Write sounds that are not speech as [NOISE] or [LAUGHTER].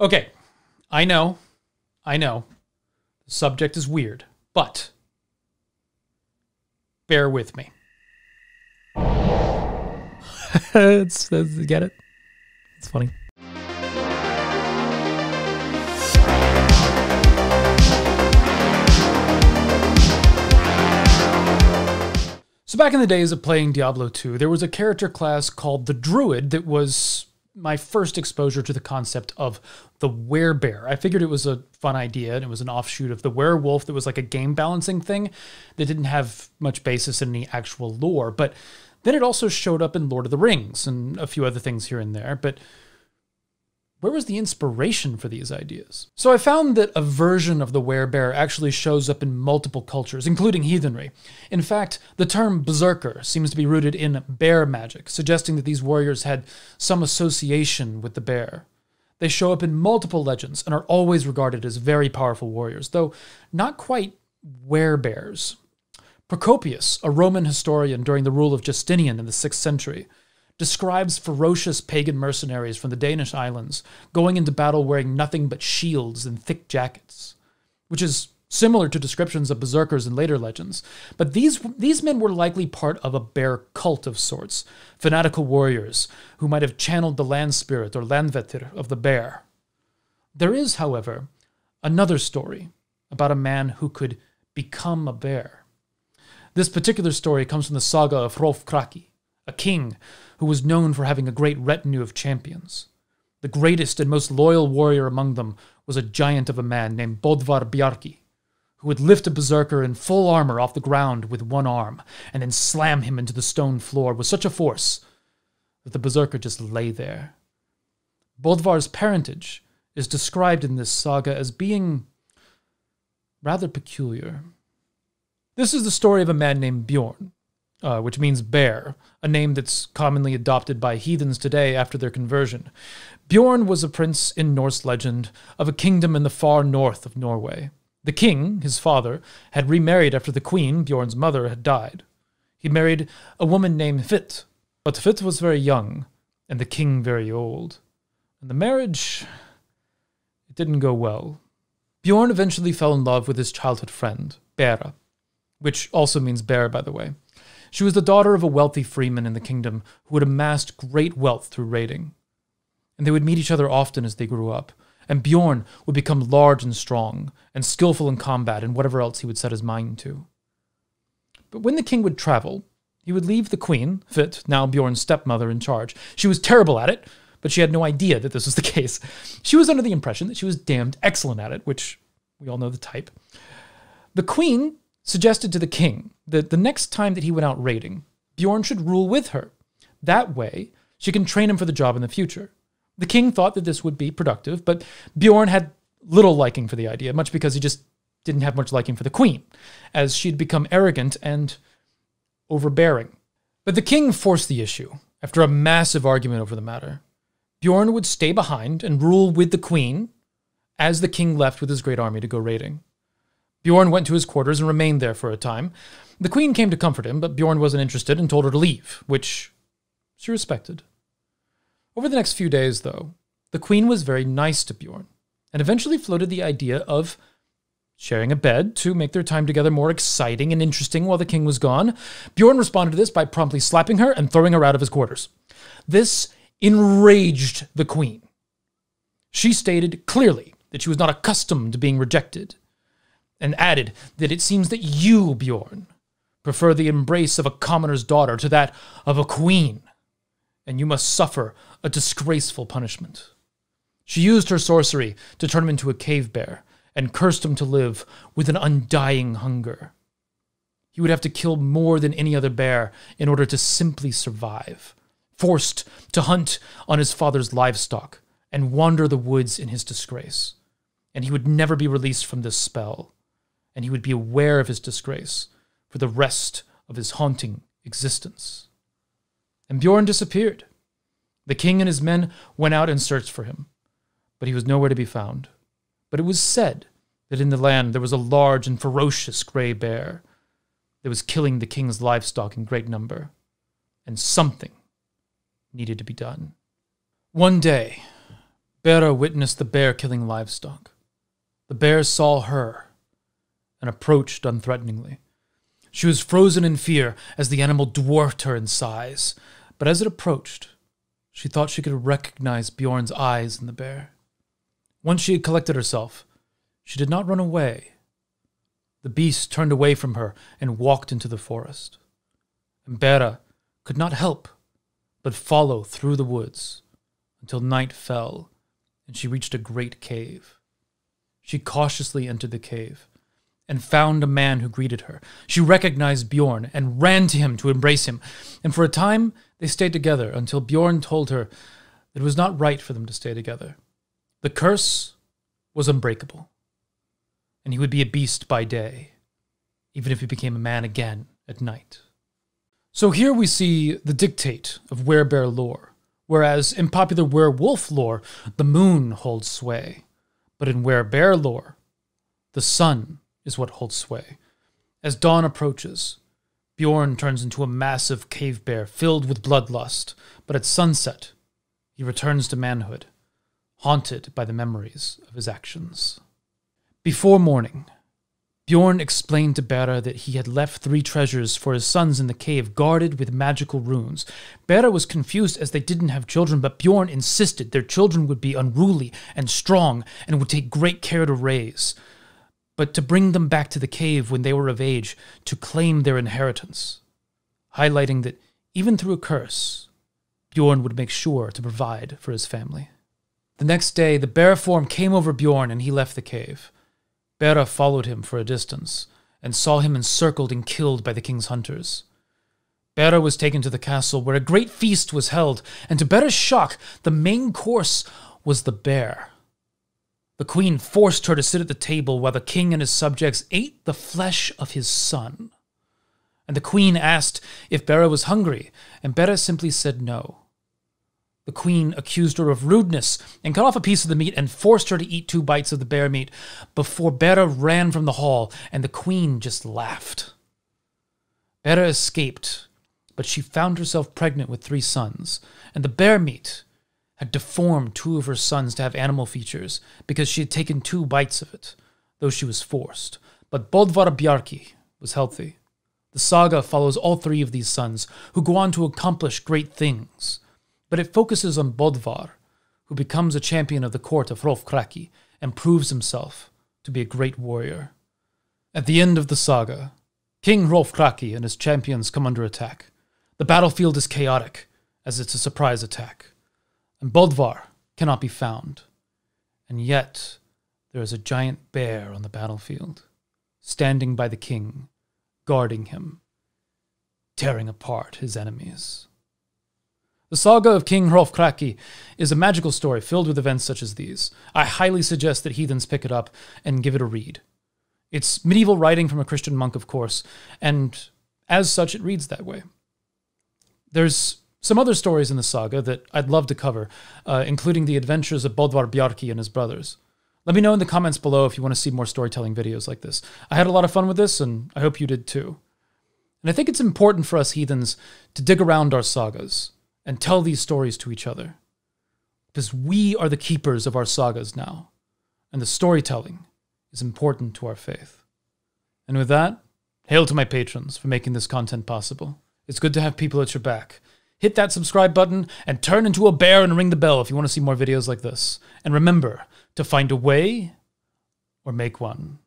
Okay, I know, I know, the subject is weird, but bear with me. [LAUGHS] it's, it's, get it? It's funny. So back in the days of playing Diablo 2, there was a character class called the Druid that was my first exposure to the concept of the werebear. I figured it was a fun idea and it was an offshoot of the werewolf that was like a game balancing thing that didn't have much basis in any actual lore. But then it also showed up in Lord of the Rings and a few other things here and there. But where was the inspiration for these ideas? So I found that a version of the werebear actually shows up in multiple cultures, including heathenry. In fact, the term berserker seems to be rooted in bear magic, suggesting that these warriors had some association with the bear. They show up in multiple legends and are always regarded as very powerful warriors, though not quite werebears. Procopius, a Roman historian during the rule of Justinian in the 6th century, describes ferocious pagan mercenaries from the Danish islands going into battle wearing nothing but shields and thick jackets, which is similar to descriptions of berserkers in later legends. But these, these men were likely part of a bear cult of sorts, fanatical warriors who might have channeled the land spirit or landvættir of the bear. There is, however, another story about a man who could become a bear. This particular story comes from the saga of Hrolf Kraki, a king who was known for having a great retinue of champions. The greatest and most loyal warrior among them was a giant of a man named Bodvar Bjarki, who would lift a berserker in full armor off the ground with one arm and then slam him into the stone floor with such a force that the berserker just lay there. Bodvar's parentage is described in this saga as being rather peculiar. This is the story of a man named Bjorn, uh, which means bear, a name that's commonly adopted by heathens today after their conversion. Bjorn was a prince in Norse legend of a kingdom in the far north of Norway. The king, his father, had remarried after the queen, Bjorn's mother, had died. He married a woman named Hvit, but Hvit was very young, and the king very old. And the marriage. it didn't go well. Bjorn eventually fell in love with his childhood friend, Bera, which also means bear, by the way. She was the daughter of a wealthy freeman in the kingdom who had amassed great wealth through raiding. And they would meet each other often as they grew up, and Bjorn would become large and strong, and skillful in combat and whatever else he would set his mind to. But when the king would travel, he would leave the queen, Hvit, now Bjorn's stepmother, in charge. She was terrible at it, but she had no idea that this was the [LAUGHS] case. She was under the impression that she was damned excellent at it, which we all know the type. The queen suggested to the king that the next time that he went out raiding, Bjorn should rule with her. That way, she can train him for the job in the future. The king thought that this would be productive, but Bjorn had little liking for the idea, much because he just didn't have much liking for the queen, as she'd become arrogant and overbearing. But the king forced the issue after a massive argument over the matter. Bjorn would stay behind and rule with the queen as the king left with his great army to go raiding. Bjorn went to his quarters and remained there for a time. The queen came to comfort him, but Bjorn wasn't interested and told her to leave, which she respected. Over the next few days, though, the queen was very nice to Bjorn and eventually floated the idea of sharing a bed to make their time together more exciting and interesting while the king was gone. Bjorn responded to this by promptly slapping her and throwing her out of his quarters. This enraged the queen. She stated clearly that she was not accustomed to being rejected and added that it seems that you, Bjorn, prefer the embrace of a commoner's daughter to that of a queen, and you must suffer a disgraceful punishment. She used her sorcery to turn him into a cave bear and cursed him to live with an undying hunger. He would have to kill more than any other bear in order to simply survive, forced to hunt on his father's livestock and wander the woods in his disgrace. And he would never be released from this spell and he would be aware of his disgrace for the rest of his haunting existence. And Bjorn disappeared. The king and his men went out and searched for him, but he was nowhere to be found. But it was said that in the land there was a large and ferocious gray bear that was killing the king's livestock in great number, and something needed to be done. One day, Bera witnessed the bear killing livestock. The bear saw her and approached unthreateningly. She was frozen in fear as the animal dwarfed her in size, but as it approached, she thought she could recognize Bjorn's eyes in the bear. Once she had collected herself, she did not run away. The beast turned away from her and walked into the forest. And Bera could not help but follow through the woods until night fell and she reached a great cave. She cautiously entered the cave and found a man who greeted her. She recognized Bjorn and ran to him to embrace him. And for a time, they stayed together until Bjorn told her that it was not right for them to stay together. The curse was unbreakable, and he would be a beast by day, even if he became a man again at night. So here we see the dictate of werebear lore, whereas in popular werewolf lore, the moon holds sway. But in werebear lore, the sun is what holds sway. As dawn approaches, Bjorn turns into a massive cave bear filled with bloodlust, but at sunset, he returns to manhood, haunted by the memories of his actions. Before morning, Bjorn explained to Bera that he had left three treasures for his sons in the cave guarded with magical runes. Bera was confused as they didn't have children, but Bjorn insisted their children would be unruly and strong and would take great care to raise but to bring them back to the cave when they were of age to claim their inheritance, highlighting that even through a curse, Bjorn would make sure to provide for his family. The next day, the bear form came over Bjorn and he left the cave. Bera followed him for a distance and saw him encircled and killed by the king's hunters. Bera was taken to the castle where a great feast was held, and to Bera's shock, the main course was the bear. The queen forced her to sit at the table while the king and his subjects ate the flesh of his son. And the queen asked if Bera was hungry, and Bera simply said no. The queen accused her of rudeness and cut off a piece of the meat and forced her to eat two bites of the bear meat before Bera ran from the hall, and the queen just laughed. Bera escaped, but she found herself pregnant with three sons, and the bear meat had deformed two of her sons to have animal features because she had taken two bites of it, though she was forced. But Bodvar Bjarki was healthy. The saga follows all three of these sons, who go on to accomplish great things. But it focuses on Bodvar, who becomes a champion of the court of Hrolf Kraki and proves himself to be a great warrior. At the end of the saga, King Hrolf Kraki and his champions come under attack. The battlefield is chaotic, as it's a surprise attack and Bodvar cannot be found. And yet there is a giant bear on the battlefield, standing by the king, guarding him, tearing apart his enemies. The saga of King Hrolf Kraki is a magical story filled with events such as these. I highly suggest that heathens pick it up and give it a read. It's medieval writing from a Christian monk, of course, and as such, it reads that way. There's some other stories in the saga that I'd love to cover, uh, including the adventures of Bodvar Bjarki and his brothers. Let me know in the comments below if you want to see more storytelling videos like this. I had a lot of fun with this, and I hope you did too. And I think it's important for us heathens to dig around our sagas and tell these stories to each other. Because we are the keepers of our sagas now, and the storytelling is important to our faith. And with that, hail to my patrons for making this content possible. It's good to have people at your back hit that subscribe button, and turn into a bear and ring the bell if you want to see more videos like this. And remember to find a way or make one.